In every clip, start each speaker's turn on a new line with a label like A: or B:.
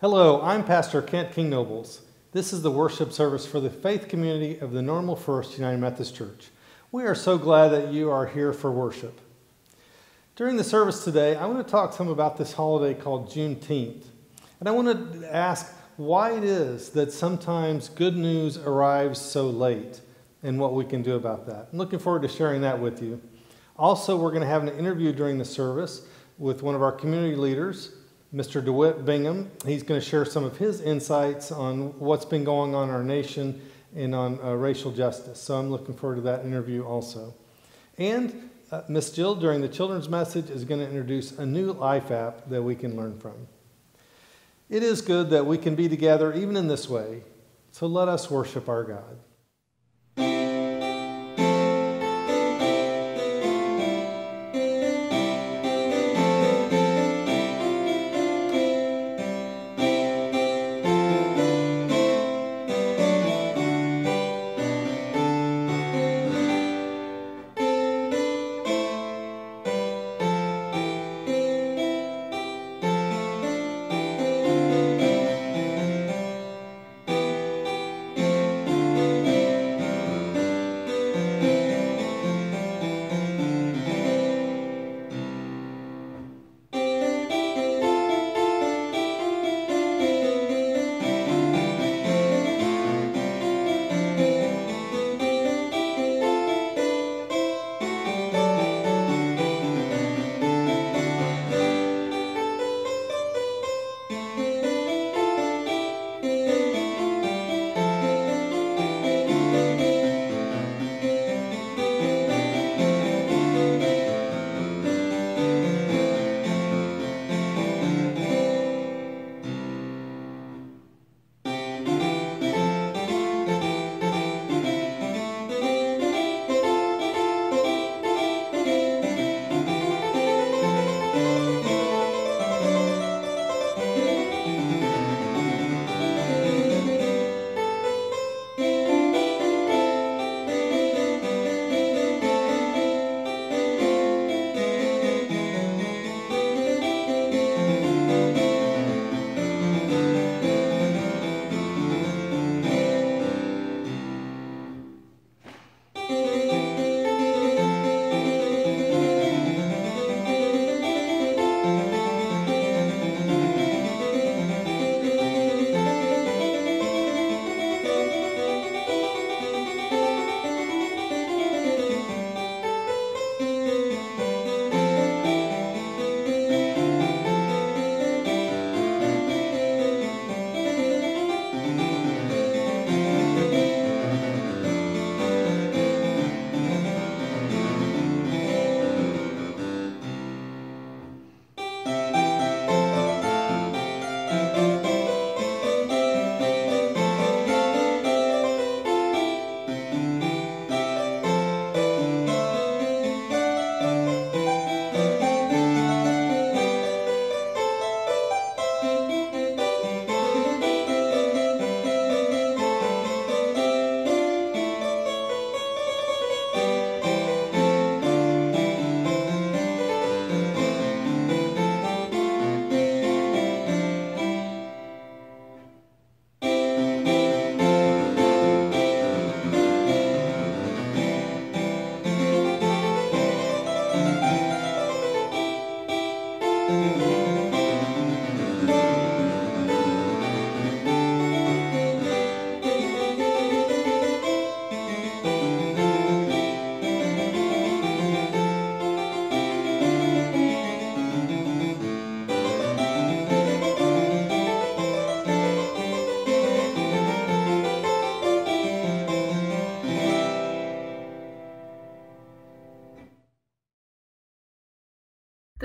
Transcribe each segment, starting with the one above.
A: Hello, I'm Pastor Kent King Nobles. This is the worship service for the faith community of the Normal First United Methodist Church. We are so glad that you are here for worship. During the service today, I want to talk some about this holiday called Juneteenth. And I want to ask why it is that sometimes good news arrives so late and what we can do about that. I'm looking forward to sharing that with you. Also, we're going to have an interview during the service with one of our community leaders, Mr. DeWitt Bingham. He's going to share some of his insights on what's been going on in our nation and on uh, racial justice. So I'm looking forward to that interview also. And uh, Miss Jill, during the children's message, is going to introduce a new life app that we can learn from. It is good that we can be together even in this way, so let us worship our God.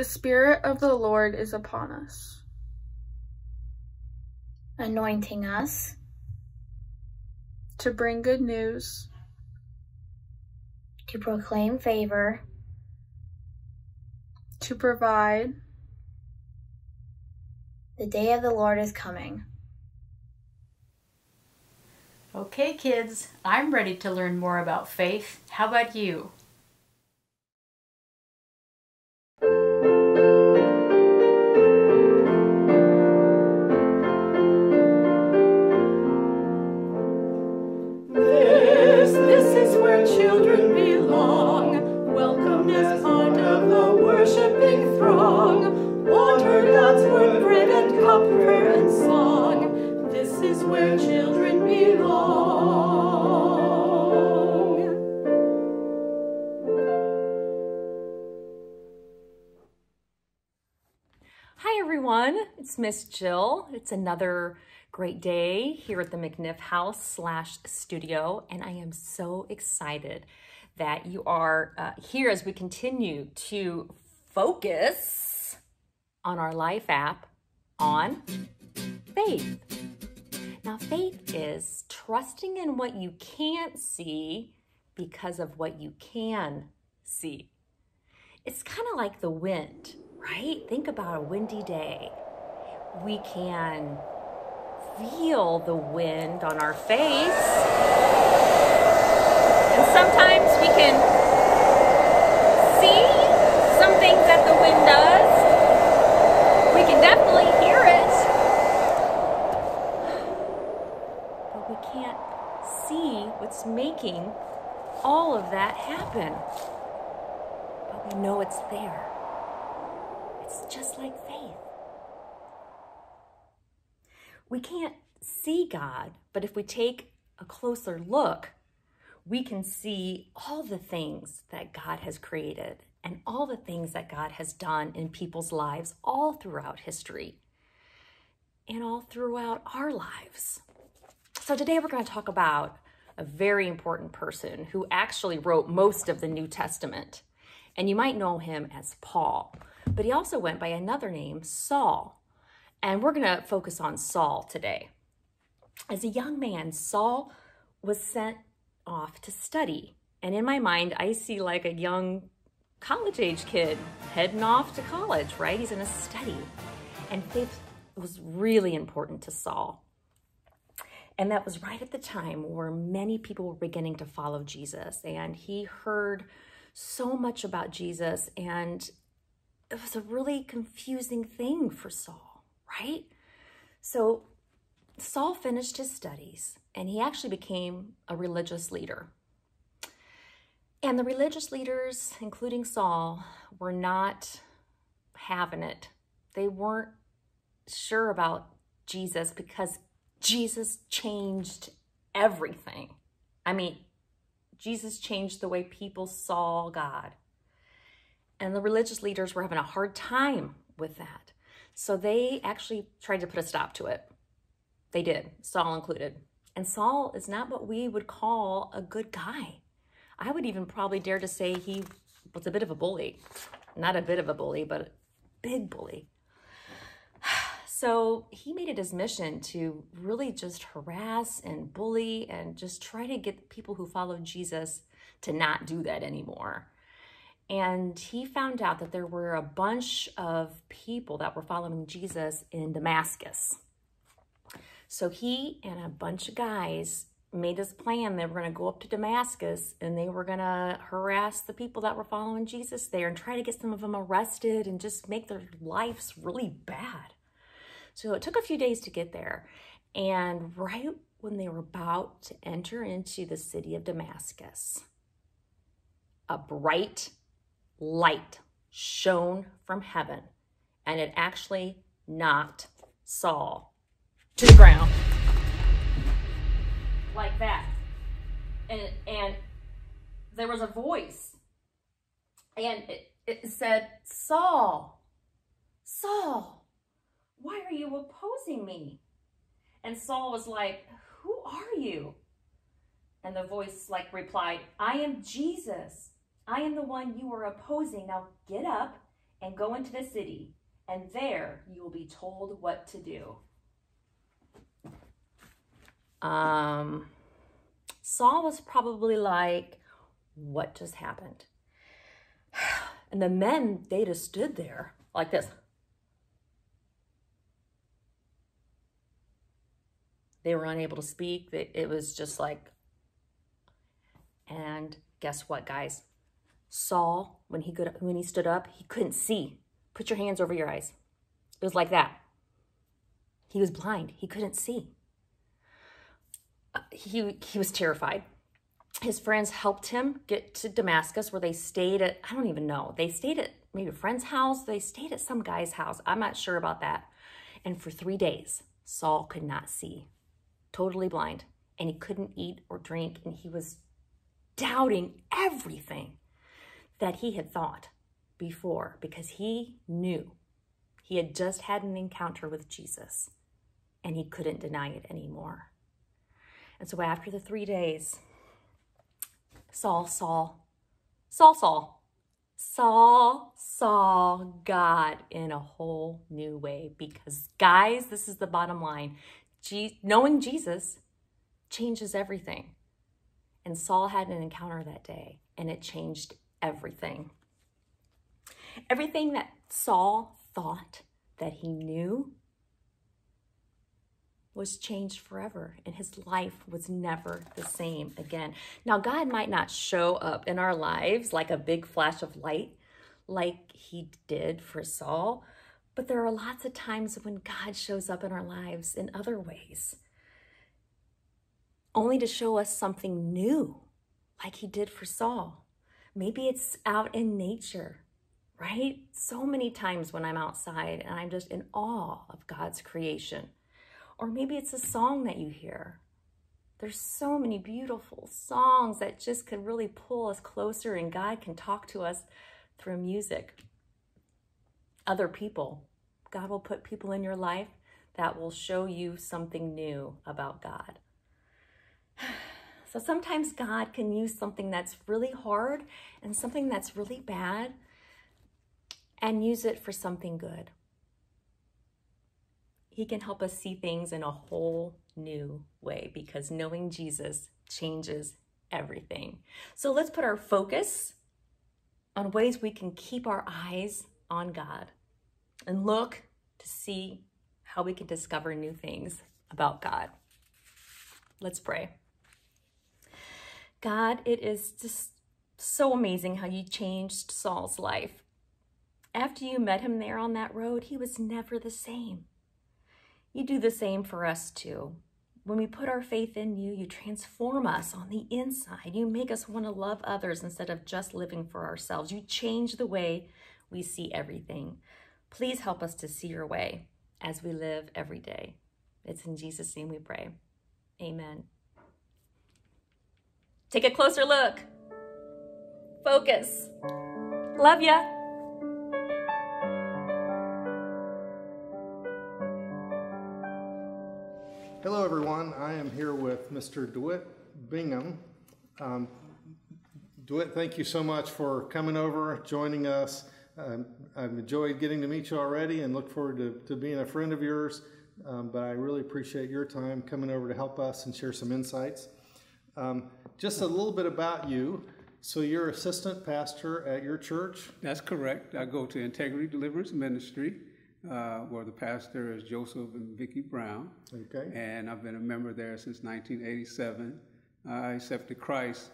B: Spirit of the Lord is upon us,
C: anointing us
B: to bring good news,
C: to proclaim favor,
B: to provide.
C: The day of the Lord is coming.
D: Okay, kids, I'm ready to learn more about faith. How about you? where children belong.
E: Hi, everyone. It's Miss Jill. It's another great day here at the McNiff House slash studio, and I am so excited that you are uh, here as we continue to focus on our life app on faith. Now, faith is trusting in what you can't see because of what you can see. It's kind of like the wind right? Think about a windy day. We can feel the wind on our face. And sometimes we can see some things that the wind does. We can definitely hear it. But we can't see what's making all of that happen. But we know it's there. It's just like faith. We can't see God, but if we take a closer look, we can see all the things that God has created and all the things that God has done in people's lives all throughout history and all throughout our lives. So today we're going to talk about a very important person who actually wrote most of the New Testament. And you might know him as Paul but he also went by another name, Saul. And we're going to focus on Saul today. As a young man, Saul was sent off to study. And in my mind, I see like a young college age kid heading off to college, right? He's in a study. And faith was really important to Saul. And that was right at the time where many people were beginning to follow Jesus. And he heard so much about Jesus and it was a really confusing thing for Saul, right? So Saul finished his studies and he actually became a religious leader. And the religious leaders, including Saul, were not having it. They weren't sure about Jesus because Jesus changed everything. I mean, Jesus changed the way people saw God. And the religious leaders were having a hard time with that. So they actually tried to put a stop to it. They did, Saul included. And Saul is not what we would call a good guy. I would even probably dare to say he was a bit of a bully. Not a bit of a bully, but a big bully. So he made it his mission to really just harass and bully and just try to get people who followed Jesus to not do that anymore and he found out that there were a bunch of people that were following Jesus in Damascus. So he and a bunch of guys made this plan. They were going to go up to Damascus and they were going to harass the people that were following Jesus there and try to get some of them arrested and just make their lives really bad. So it took a few days to get there. And right when they were about to enter into the city of Damascus, a bright light shone from heaven and it actually knocked Saul to the ground. Like that. And, and there was a voice and it, it said, Saul, Saul, why are you opposing me? And Saul was like, who are you? And the voice like replied, I am Jesus I am the one you are opposing. Now get up and go into the city, and there you will be told what to do. Um, Saul was probably like, What just happened? And the men, they just stood there like this. They were unable to speak. It was just like, and guess what, guys? Saul, when he, could, when he stood up, he couldn't see. Put your hands over your eyes. It was like that. He was blind. He couldn't see. Uh, he, he was terrified. His friends helped him get to Damascus where they stayed at, I don't even know. They stayed at maybe a friend's house. They stayed at some guy's house. I'm not sure about that. And for three days, Saul could not see, totally blind. And he couldn't eat or drink. And he was doubting everything that he had thought before because he knew, He had just had an encounter with Jesus and he couldn't deny it anymore. And so after the three days, Saul, Saul, Saul, Saul, Saul saw God in a whole new way because, guys, this is the bottom line. Je- knowing Jesus changes everything. And Saul had an encounter that day, and it changed everything. Everything that Saul thought that he knew was changed forever and his life was never the same again. Now, God might not show up in our lives like a big flash of light like he did for Saul, but there are lots of times when God shows up in our lives in other ways, only to show us something new like he did for Saul. Maybe it's out in nature, right? So many times when I'm outside and I'm just in awe of God's creation or maybe it's a song that you hear. There's so many beautiful songs that just could really pull us closer, and God can talk to us through music. Other people, God will put people in your life that will show you something new about God. So sometimes God can use something that's really hard and something that's really bad and use it for something good. He can help us see things in a whole new way because knowing Jesus changes everything. So let's put our focus on ways we can keep our eyes on God and look to see how we can discover new things about God. Let's pray. God, it is just so amazing how you changed Saul's life. After you met him there on that road, he was never the same. You do the same for us too. When we put our faith in you, you transform us on the inside. You make us want to love others instead of just living for ourselves. You change the way we see everything. Please help us to see your way as we live every day. It's in Jesus' name we pray. Amen. Take a closer look. Focus. Love ya.
A: Hello, everyone. I am here with Mr. DeWitt Bingham. Um, DeWitt, thank you so much for coming over, joining us. Um, I've enjoyed getting to meet you already and look forward to, to being a friend of yours. Um, but I really appreciate your time coming over to help us and share some insights. Um, just a little bit about you. So, you're assistant pastor at your church?
F: That's correct. I go to Integrity Deliverance Ministry uh, where the pastor is Joseph and Vicki Brown.
A: Okay.
F: And I've been a member there since 1987. I accepted Christ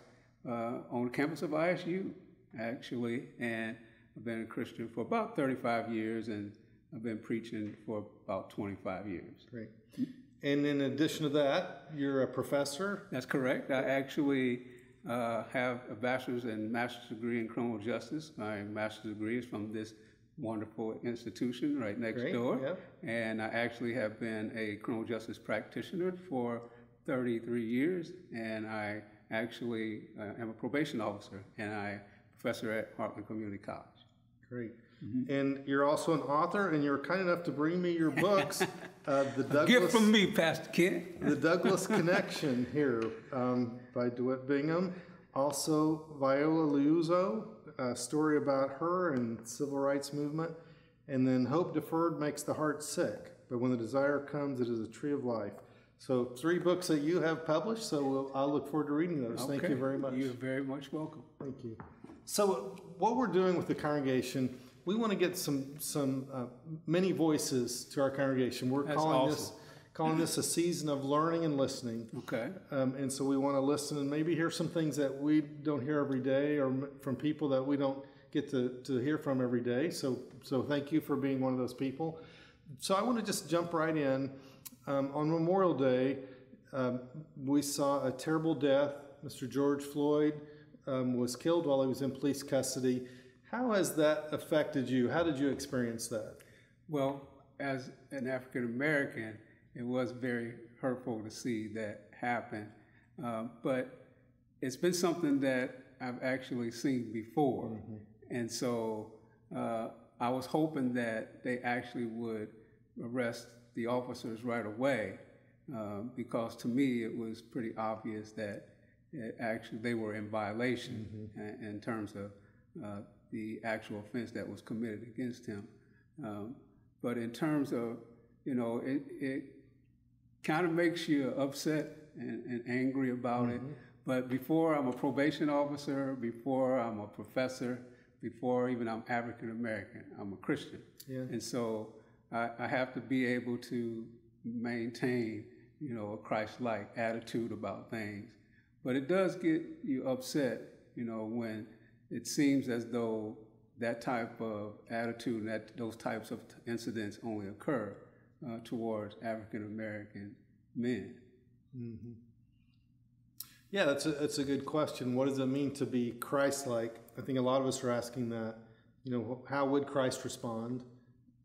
F: uh, on the campus of ISU, actually, and I've been a Christian for about 35 years, and I've been preaching for about 25 years.
A: Great. And in addition to that, you're a professor?
F: That's correct. I actually uh, have a bachelor's and master's degree in criminal justice. My master's degree is from this wonderful institution right next
A: Great,
F: door.
A: yep.
F: And I actually have been a criminal justice practitioner for 33 years, and I actually uh, am a probation officer, and I professor at Heartland Community College.
A: Great. And you're also an author, and you're kind enough to bring me your books, uh, the Douglas,
F: Gift from me, Pastor Kent.
A: the Douglas Connection here um, by DeWitt Bingham. Also, Viola Liuzzo, a story about her and civil rights movement. And then Hope Deferred Makes the Heart Sick, but when the desire comes, it is a tree of life. So three books that you have published, so we'll, I'll look forward to reading those. Thank you very much.
F: You're very much welcome.
A: Thank you. So, what we're doing with the congregation, we want to get some some uh, many voices to our congregation. We're
F: That's
A: calling this calling this a season of learning and listening.
F: Okay.
A: Um, and so we want to listen and maybe hear some things that we don't hear every day, or from people that we don't get to, to hear from every day. So, so thank you for being one of those people. So I want to just jump right in. Um, on Memorial Day, um, we saw a terrible death. Mr. George Floyd um, was killed while he was in police custody. How has that affected you? How did you experience that?
F: Well, as an African American, it was very hurtful to see that happen. Um, but it's been something that I've actually seen before. And so uh, I was hoping that they actually would arrest the officers right away uh, because to me it was pretty obvious that actually they were in violation in, in terms of uh, the actual offense that was committed against him. Um, but in terms of, you know, it, it kind of makes you upset and, and angry about it. But before I'm a probation officer, before I'm a professor, before even I'm African American, I'm a Christian.
A: Yeah.
F: And so I, I have to be able to maintain, you know, a Christ-like attitude about things. But it does get you upset, you know, when it seems as though that type of attitude and that those types of incidents only occur uh, towards African American men.
A: Yeah, that's a, that's a good question. What does it mean to be Christ like? I think a lot of us are asking that. You know, how would Christ respond?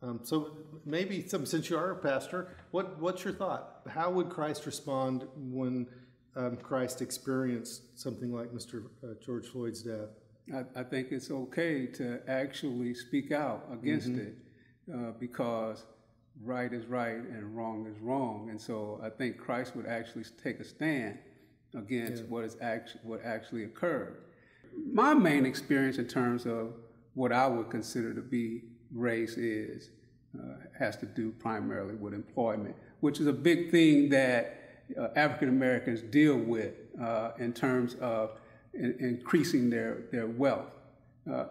A: Um, so maybe some, since you are a pastor, what, what's your thought? How would Christ respond when um, Christ experienced something like Mr. Uh, George Floyd's death?
F: I, I think it's okay to actually speak out against it uh, because right is right and wrong is wrong. And so I think Christ would actually take a stand against what is actually what actually occurred. My main experience in terms of what I would consider to be race is uh, has to do primarily with employment, which is a big thing that uh, African Americans deal with uh, in terms of in- increasing their, their wealth. Uh,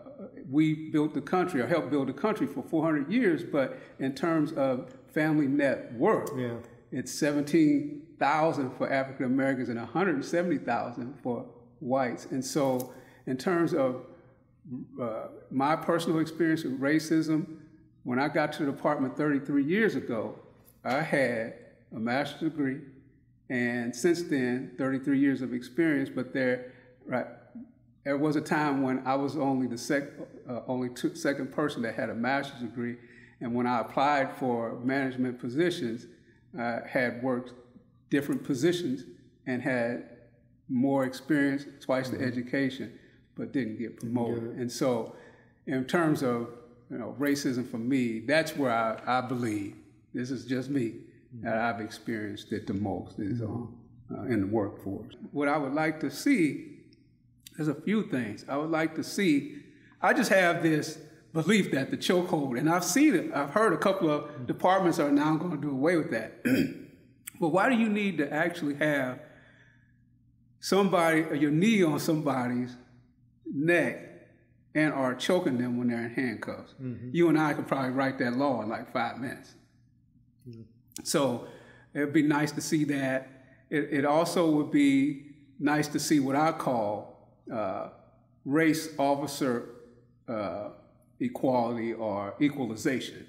F: we built the country or helped build the country for 400 years, but in terms of family net worth,
A: Yeah.
F: it's 17,000 for African Americans and 170,000 for whites. And so, in terms of uh, my personal experience with racism, when I got to the department 33 years ago, I had a master's degree, and since then, 33 years of experience. But there, right, there was a time when I was only the sec, uh, only two, second person that had a master's degree, and when I applied for management positions, I had worked different positions and had more experience, twice the education, but didn't get promoted. And so, in terms of you know racism for me, that's where I, I believe this is just me that I've experienced it the most is um, uh, in the workforce. What I would like to see there's a few things I would like to see. I just have this belief that the chokehold, and I've seen it. I've heard a couple of departments are now going to do away with that. but why do you need to actually have somebody, or your knee on somebody's neck and are choking them when they're in handcuffs? You and I could probably write that law in like five minutes. So it'd be nice to see that. It, it also would be nice to see what I call uh, race officer uh, equality or equalization.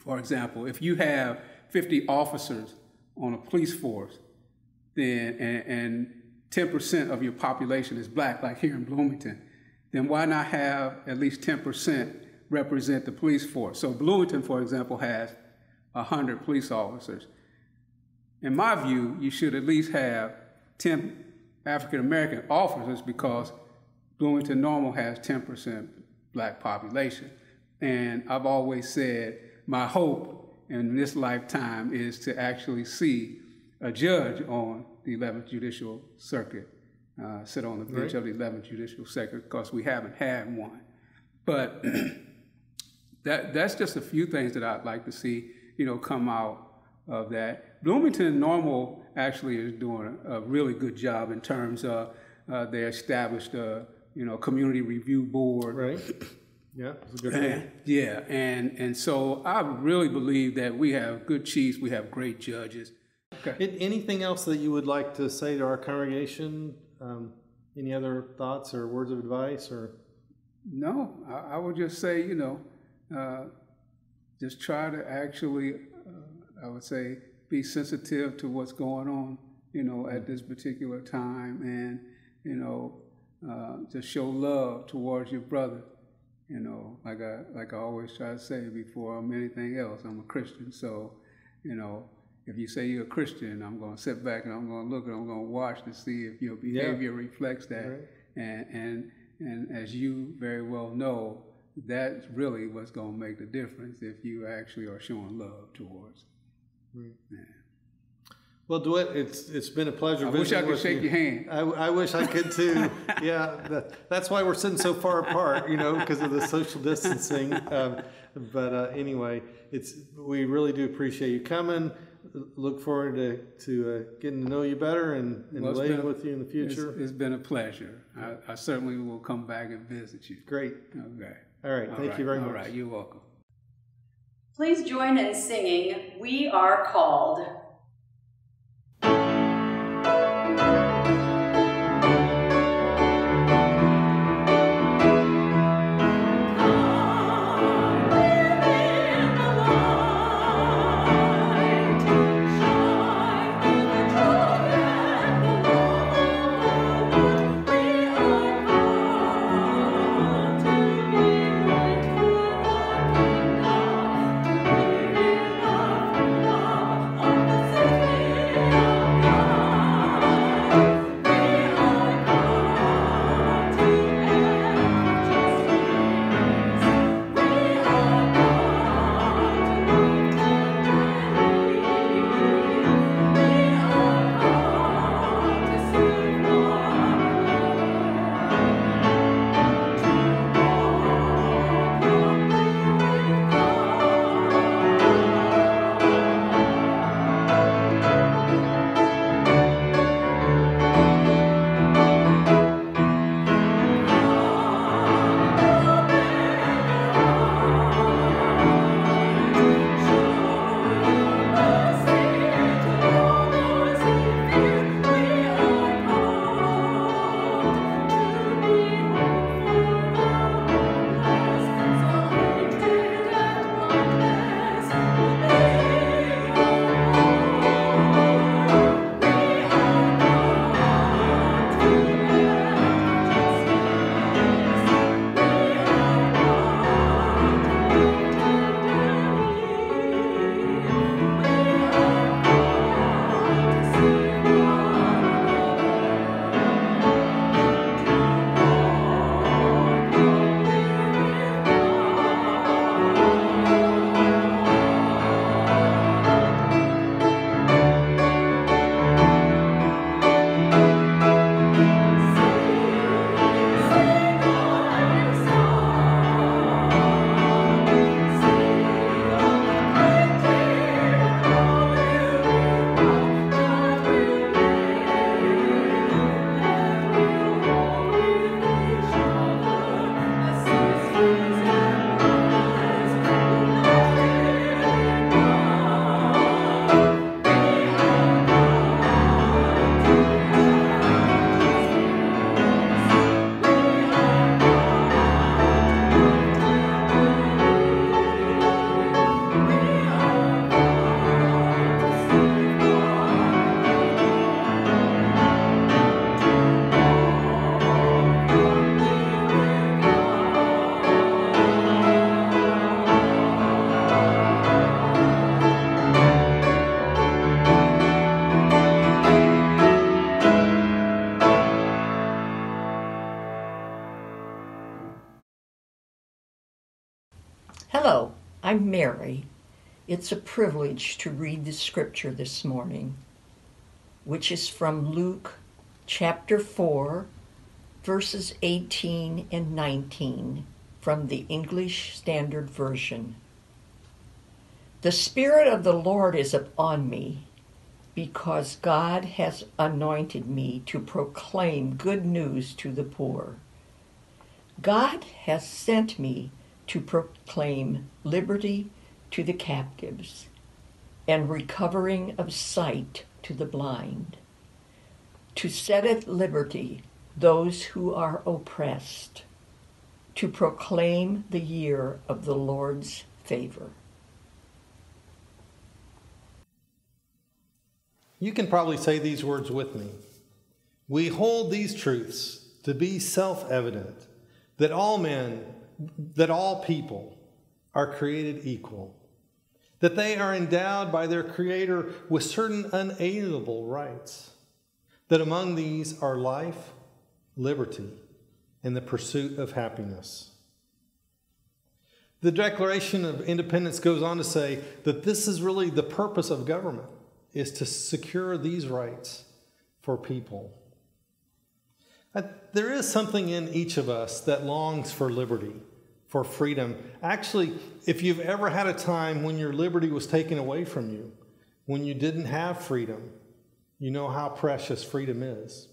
F: For example, if you have 50 officers on a police force, then and, and 10% of your population is black, like here in Bloomington, then why not have at least 10% represent the police force? So Bloomington, for example, has 100 police officers. In my view, you should at least have 10 African American officers because Bloomington Normal has 10% black population. And I've always said my hope in this lifetime is to actually see a judge on the 11th Judicial Circuit uh, sit on the bench of the 11th Judicial Circuit because we haven't had one. But that that's just a few things that I'd like to see, you know, come out of that. Bloomington Normal actually is doing a, really good job in terms of uh, they established a you know community review board.
A: Right? Yeah, it's a good
F: And-
A: thing.
F: yeah, and and so I really believe that we have good chiefs, we have great judges. Okay.
A: Anything else that you would like to say to our congregation? Um, any other thoughts or words of advice or?
F: No, I, I would just say, you know, uh, just try to actually, uh, I would say, be sensitive to what's going on, you know, at this particular time, and you know, uh, just show love towards your brother. You know, like I like I always try to say before I'm anything else, I'm a Christian. So, you know, if you say you're a Christian, I'm going to sit back and I'm going to look and I'm going to watch to see if your behavior reflects that.
A: Right.
F: And and and as you very well know, that's really what's going to make the difference if you actually are showing love towards.
A: Right.
F: Yeah.
A: Well, DeWitt, it's it's been a pleasure.
F: I wish I could shake
A: you.
F: your hand.
A: I, I wish I could too. yeah, that, that's why we're sitting so far apart, you know, because of the social distancing. Um, but uh, anyway, it's we really do appreciate you coming. Look forward to to uh, getting to know you better and, and
F: Well, it's a-
A: with you in the
F: It's-
A: future.
F: it's been a pleasure. I, I certainly will come back and visit you.
A: Great.
F: Okay.
A: All right.
F: All
A: Thank
F: right,
A: you very
F: all
A: much.
F: right, you're welcome.
G: Please join in singing We Are Called.
H: Mary. It's a privilege to read the scripture this morning, which is from Luke chapter 4, verses 18 and 19 from the English Standard Version. The Spirit of the Lord is upon me because God has anointed me to proclaim good news to the poor. God has sent me to proclaim liberty to the captives and recovering of sight to the blind, to set at liberty those who are oppressed, to proclaim the year of the Lord's favor.
A: You can probably say these words with me. We hold these truths to be self evident that all men, that all people are created equal, that they are endowed by their Creator with certain unalienable rights, that among these are life, liberty, and the pursuit of happiness. The Declaration of Independence goes on to say that this is really the purpose of government is to secure these rights for people. Uh, there is something in each of us that longs for liberty, for freedom. Actually, if you've ever had a time when your liberty was taken away from you, when you didn't have freedom, you know how precious freedom is.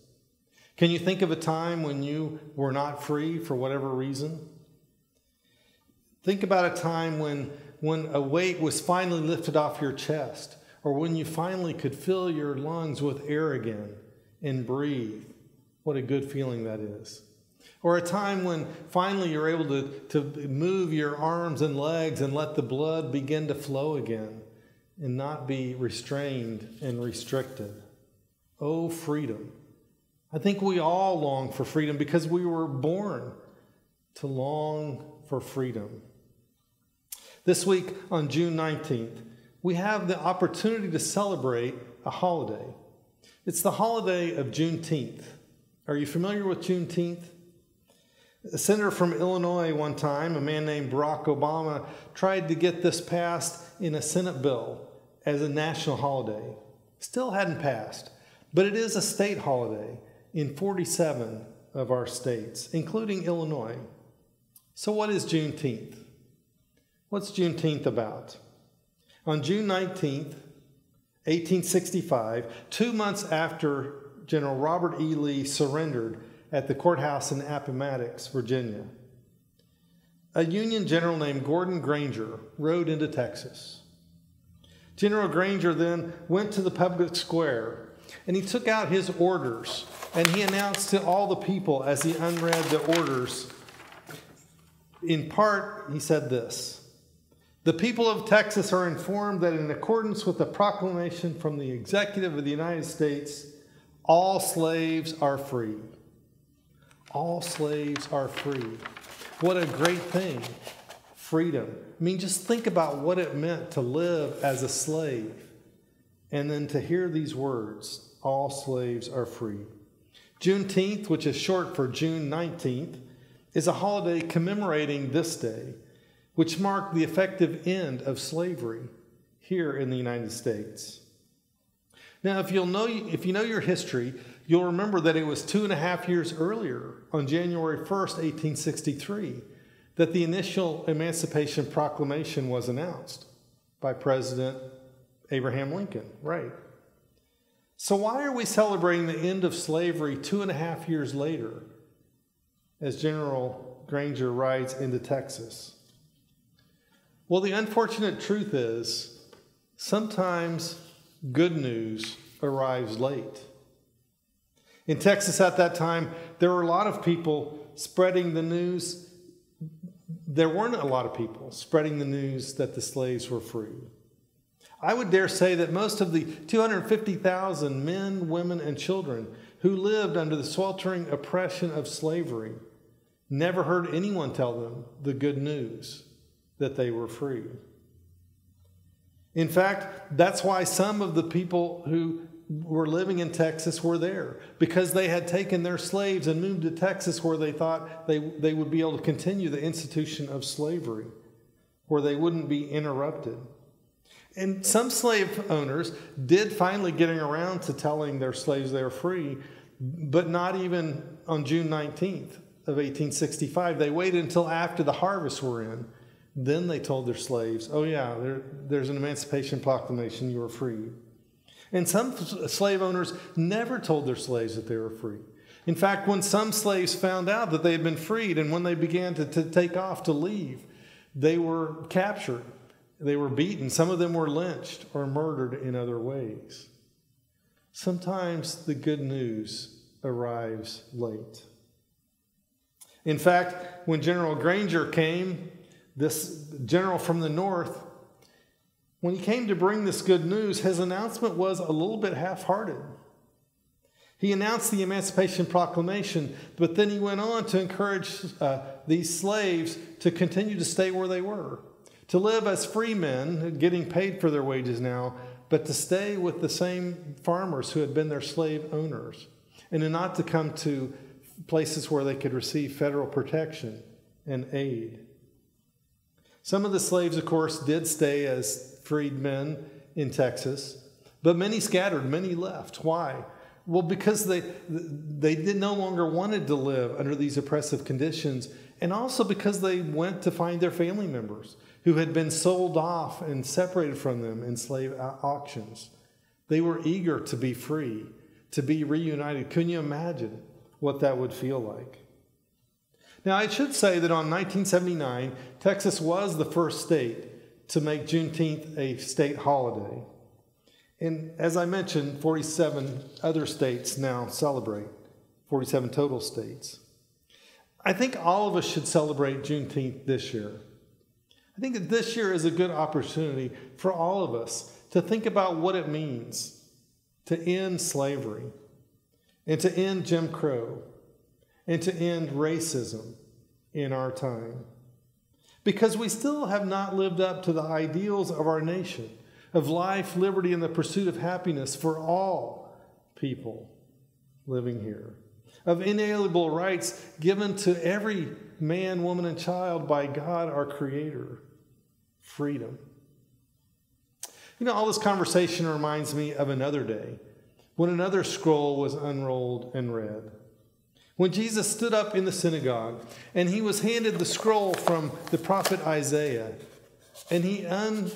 A: Can you think of a time when you were not free for whatever reason? Think about a time when, when a weight was finally lifted off your chest, or when you finally could fill your lungs with air again and breathe what a good feeling that is. Or a time when finally you're able to, to move your arms and legs and let the blood begin to flow again and not be restrained and restricted. Oh, freedom. I think we all long for freedom because we were born to long for freedom. This week on June 19th, we have the opportunity to celebrate a holiday. It's the holiday of Juneteenth. Are you familiar with Juneteenth? A senator from Illinois, one time, a man named Barack Obama, tried to get this passed in a Senate bill as a national holiday. Still hadn't passed, but it is a state holiday in 47 of our states, including Illinois. So, what is Juneteenth? What's Juneteenth about? On June 19th, 1865, two months after General Robert E. Lee surrendered at the courthouse in Appomattox, Virginia. A Union general named Gordon Granger rode into Texas. General Granger then went to the public square and he took out his orders and he announced to all the people as he unread the orders. In part, he said this The people of Texas are informed that in accordance with the proclamation from the Executive of the United States, all slaves are free. All slaves are free. What a great thing. Freedom. I mean, just think about what it meant to live as a slave and then to hear these words all slaves are free. Juneteenth, which is short for June 19th, is a holiday commemorating this day, which marked the effective end of slavery here in the United States. Now, if you'll know, if you know your history, you'll remember that it was two and a half years earlier, on January 1st, 1863, that the initial Emancipation Proclamation was announced by President Abraham Lincoln. Right. So, why are we celebrating the end of slavery two and a half years later, as General Granger rides into Texas? Well, the unfortunate truth is sometimes good news arrives late. In Texas at that time, there were a lot of people spreading the news. There weren't a lot of people spreading the news that the slaves were free. I would dare say that most of the 250,000 men, women, and children who lived under the sweltering oppression of slavery never heard anyone tell them the good news that they were free. In fact, that's why some of the people who were living in Texas were there, because they had taken their slaves and moved to Texas where they thought they, they would be able to continue the institution of slavery, where they wouldn't be interrupted. And some slave owners did finally getting around to telling their slaves they were free, but not even on June 19th of 1865. They waited until after the harvests were in then they told their slaves, oh, yeah, there, there's an Emancipation Proclamation, you are free. And some slave owners never told their slaves that they were free. In fact, when some slaves found out that they had been freed and when they began to, to take off to leave, they were captured, they were beaten, some of them were lynched or murdered in other ways. Sometimes the good news arrives late. In fact, when General Granger came this general from the north, when he came to bring this good news, his announcement was a little bit half hearted. He announced the Emancipation Proclamation, but then he went on to encourage uh, these slaves to continue to stay where they were, to live as free men, getting paid for their wages now, but to stay with the same farmers who had been their slave owners, and not to come to places where they could receive federal protection and aid. Some of the slaves, of course, did stay as freedmen in Texas, but many scattered, many left. Why? Well, because they, they did no longer wanted to live under these oppressive conditions, and also because they went to find their family members who had been sold off and separated from them in slave auctions. They were eager to be free, to be reunited. Can you imagine what that would feel like? Now, I should say that on 1979, Texas was the first state to make Juneteenth a state holiday. And as I mentioned, 47 other states now celebrate, 47 total states. I think all of us should celebrate Juneteenth this year. I think that this year is a good opportunity for all of us to think about what it means to end slavery and to end Jim Crow and to end racism in our time. Because we still have not lived up to the ideals of our nation of life, liberty, and the pursuit of happiness for all people living here, of inalienable rights given to every man, woman, and child by God our Creator, freedom. You know, all this conversation reminds me of another day when another scroll was unrolled and read. When Jesus stood up in the synagogue and he was handed the scroll from the prophet Isaiah, and he unrolled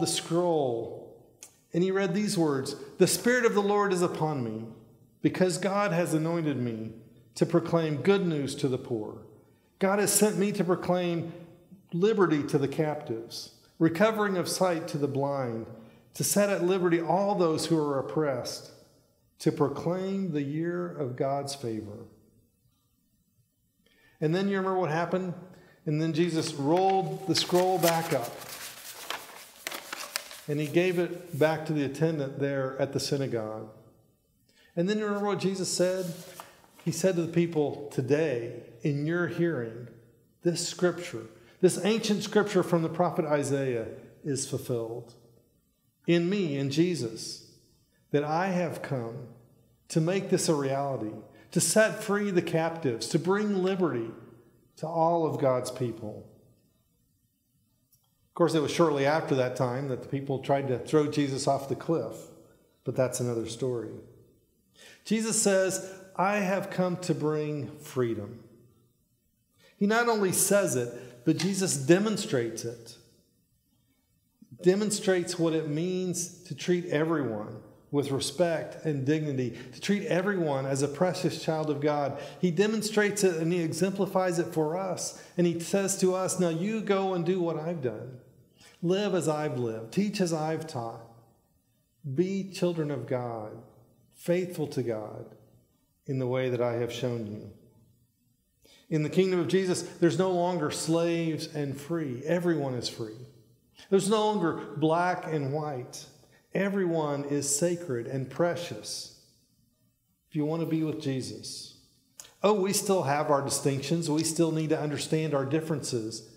A: the scroll and he read these words The Spirit of the Lord is upon me, because God has anointed me to proclaim good news to the poor. God has sent me to proclaim liberty to the captives, recovering of sight to the blind, to set at liberty all those who are oppressed to proclaim the year of God's favor. And then you remember what happened? And then Jesus rolled the scroll back up. And he gave it back to the attendant there at the synagogue. And then you remember what Jesus said? He said to the people, Today, in your hearing, this scripture, this ancient scripture from the prophet Isaiah, is fulfilled. In me, in Jesus that I have come to make this a reality, to set free the captives, to bring liberty to all of God's people. Of course, it was shortly after that time that the people tried to throw Jesus off the cliff, but that's another story. Jesus says, I have come to bring freedom. He not only says it, but Jesus demonstrates it. Demonstrates what it means to treat everyone with respect and dignity, to treat everyone as a precious child of God. He demonstrates it and he exemplifies it for us. And he says to us, Now you go and do what I've done. Live as I've lived, teach as I've taught. Be children of God, faithful to God in the way that I have shown you. In the kingdom of Jesus, there's no longer slaves and free. Everyone is free. There's no longer black and white. Everyone is sacred and precious if you want to be with Jesus. Oh, we still have our distinctions. We still need to understand our differences.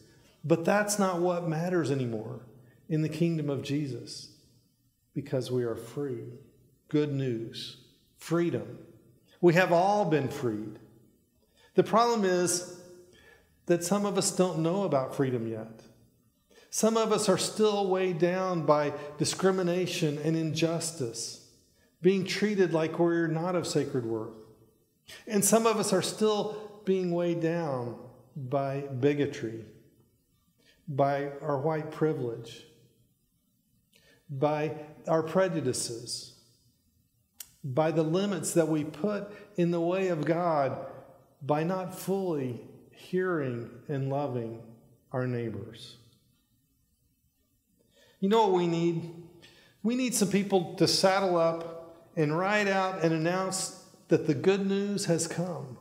A: But that's not what matters anymore in the kingdom of Jesus because we are free. Good news, freedom. We have all been freed. The problem is that some of us don't know about freedom yet. Some of us are still weighed down by discrimination and injustice, being treated like we're not of sacred worth. And some of us are still being weighed down by bigotry, by our white privilege, by our prejudices, by the limits that we put in the way of God by not fully hearing and loving our neighbors. You know what we need? We need some people to saddle up and ride out and announce that the good news has come,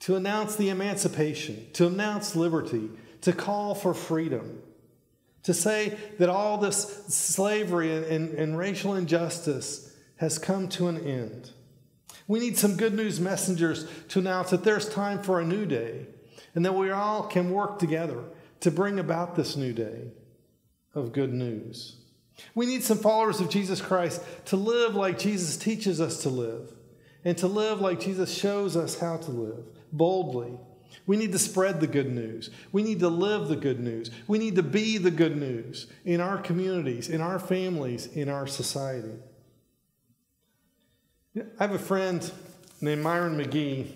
A: to announce the emancipation, to announce liberty, to call for freedom, to say that all this slavery and, and, and racial injustice has come to an end. We need some good news messengers to announce that there's time for a new day and that we all can work together to bring about this new day of good news. We need some followers of Jesus Christ to live like Jesus teaches us to live and to live like Jesus shows us how to live boldly, We need to spread the good news. We need to live the good news. We need to be the good news in our communities, in our families, in our society. I have a friend named Myron McGee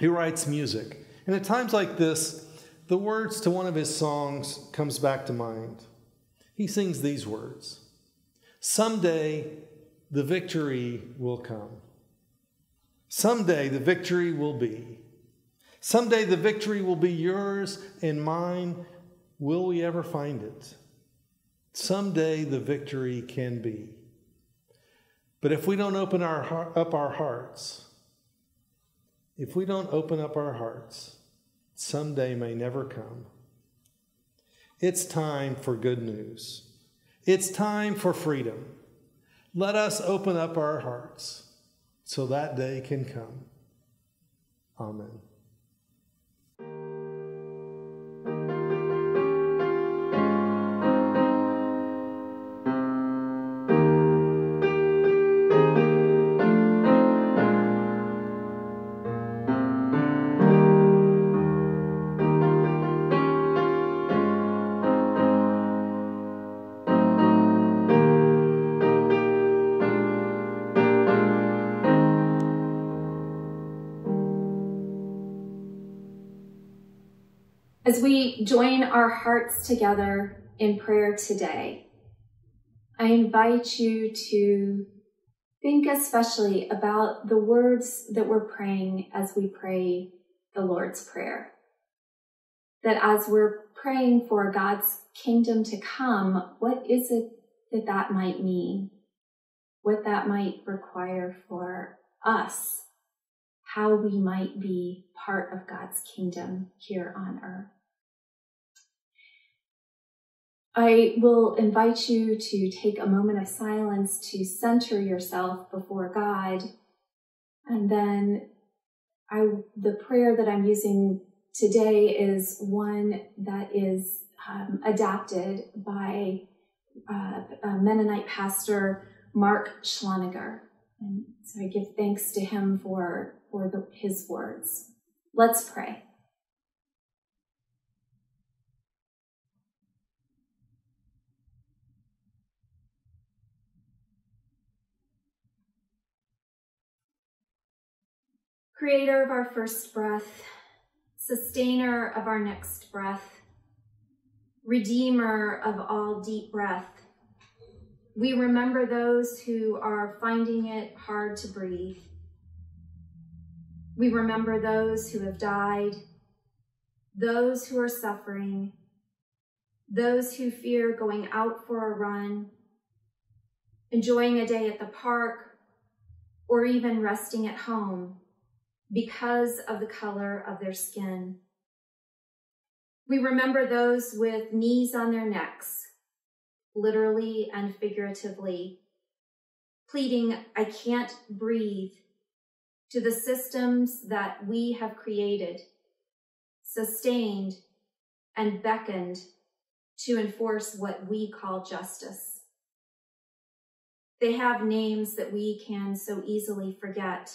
A: who writes music. And at times like this, the words to one of his songs comes back to mind. He sings these words. Someday the victory will come. Someday the victory will be. Someday the victory will be yours and mine. Will we ever find it? Someday the victory can be. But if we don't open our, up our hearts, if we don't open up our hearts, someday may never come. It's time for good news. It's time for freedom. Let us open up our hearts so that day can come. Amen.
I: As we join our hearts together in prayer today, I invite you to think especially about the words that we're praying as we pray the Lord's Prayer. That as we're praying for God's kingdom to come, what is it that that might mean? What that might require for us? How we might be part of God's kingdom here on earth. I will invite you to take a moment of silence to center yourself before God. And then I, the prayer that I'm using today is one that is um, adapted by uh, Mennonite pastor Mark Schloneger. And so I give thanks to him for, for the, his words. Let's pray. Creator of our first breath, sustainer of our next breath, redeemer of all deep breath. We remember those who are finding it hard to breathe. We remember those who have died, those who are suffering, those who fear going out for a run, enjoying a day at the park, or even resting at home because of the color of their skin. We remember those with knees on their necks, literally and figuratively, pleading, I can't breathe, to the systems that we have created, sustained, and beckoned to enforce what we call justice. They have names that we can so easily forget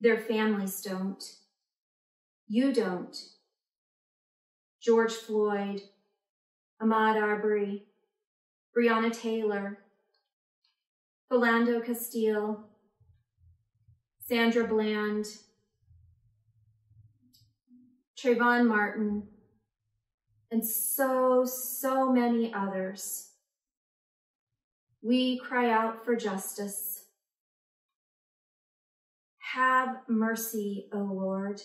I: their families don't. You don't. George Floyd, Ahmaud Arbery, Breonna Taylor, Philando Castile, Sandra Bland, Trayvon Martin, and so, so many others. We cry out for justice have mercy, O Lord.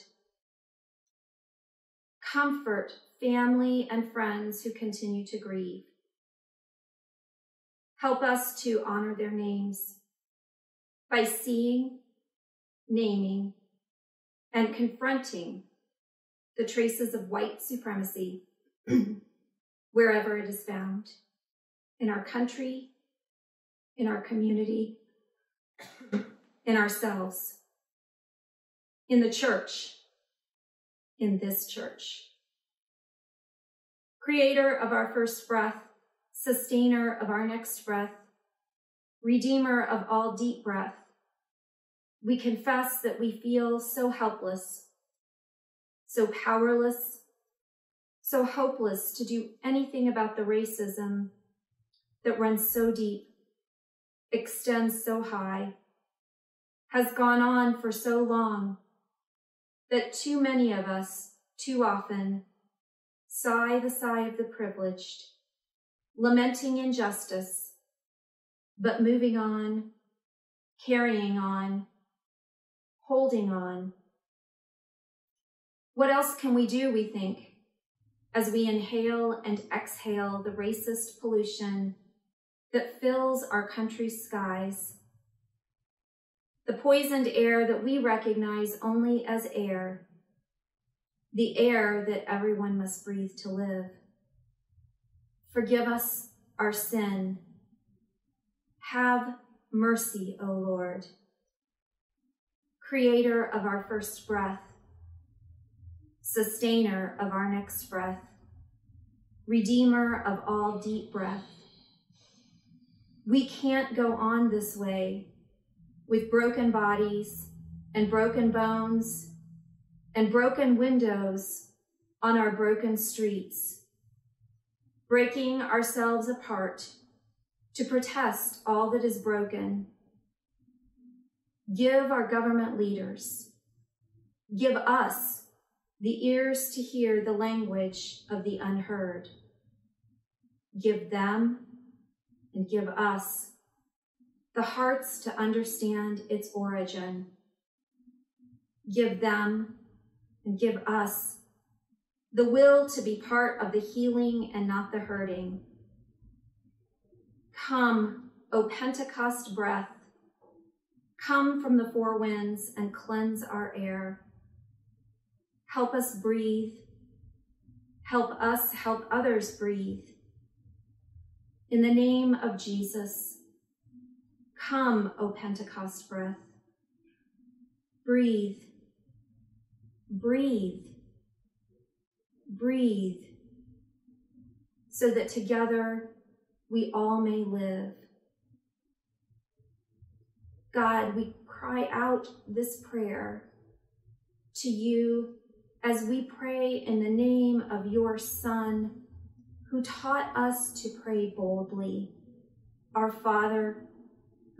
I: Comfort family and friends who continue to grieve. Help us to honor their names by seeing, naming, and confronting the traces of white supremacy wherever it is found in our country, in our community, in ourselves in the church, in this church. Creator of our first breath, sustainer of our next breath, redeemer of all deep breath, we confess that we feel so helpless, so powerless, so hopeless to do anything about the racism that runs so deep, extends so high, has gone on for so long that too many of us, too often, sigh the sigh of the privileged, lamenting injustice, but moving on, carrying on, holding on. What else can we do, we think, as we inhale and exhale the racist pollution that fills our country's skies? The poisoned air that we recognize only as air, the air that everyone must breathe to live. Forgive us our sin. Have mercy, O Lord creator of our first breath, sustainer of our next breath, redeemer of all deep breath. We can't go on this way with broken bodies and broken bones and broken windows on our broken streets, breaking ourselves apart to protest all that is broken Give our government leaders, give us the ears to hear the language of the unheard. Give them and give us the hearts to understand its origin. Give them and give us the will to be part of the healing and not the hurting. Come, O Pentecost breath, Come from the four winds and cleanse our air. Help us breathe. Help us help others breathe. In the name of Jesus, come, O Pentecost breath. Breathe, breathe, breathe, so that together we all may live. God, we cry out this prayer to you as we pray in the name of your Son, who taught us to pray boldly. Our Father,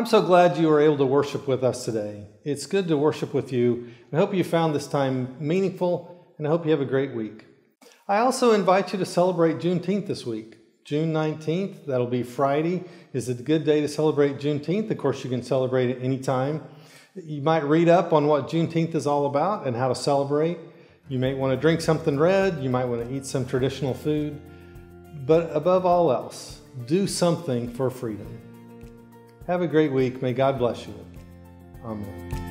A: I'm so glad you were able to worship with us today. It's good to worship with you. I hope you found this time meaningful, and I hope you have a great week. I also invite you to celebrate Juneteenth this week. June 19th, that'll be Friday, is a good day to celebrate Juneteenth. Of course, you can celebrate it anytime. You might read up on what Juneteenth is all about and how to celebrate. You might want to drink something red, you might want to eat some traditional food. But above all else, do something for freedom. Have a great week. May God bless you. Amen.